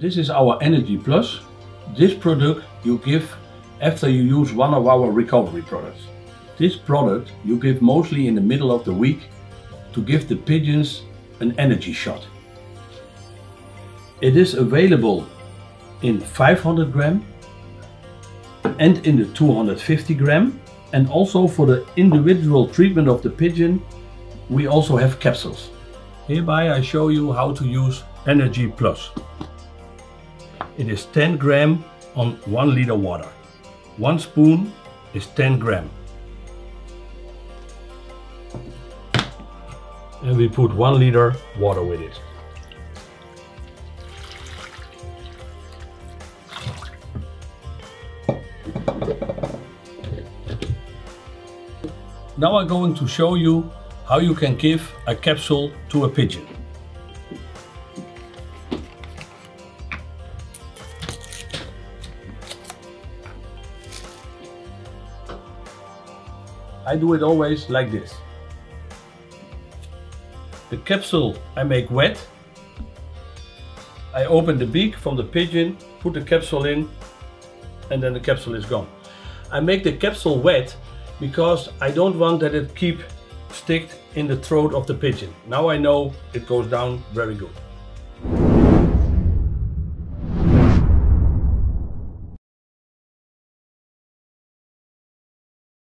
This is our Energy Plus. This product you give after you use one of our recovery products. This product you give mostly in the middle of the week to give the pigeons an energy shot. It is available in 500 gram and in the 250 gram and also for the individual treatment of the pigeon we also have capsules. Hereby I show you how to use Energy Plus. It is 10 gram on 1 liter water. One spoon is 10 gram. And we put 1 liter water with it. Now I'm going to show you how you can give a capsule to a pigeon. I do it always like this. The capsule I make wet. I open the beak from the pigeon, put the capsule in, and then the capsule is gone. I make the capsule wet because I don't want that it keep stick in the throat of the pigeon. Now I know it goes down very good.